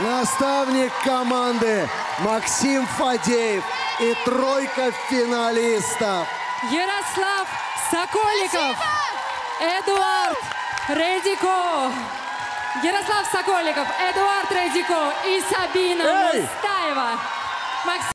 наставник команды Максим Фадеев и тройка финалистов. Ярослав Соколиков, Эдуард Редико. Ярослав Соколиков, Эдуард Редико и Сабина Эй! Мустаева. Максим